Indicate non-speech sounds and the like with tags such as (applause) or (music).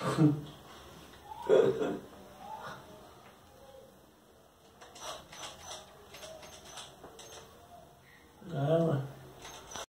(laughs) Ah,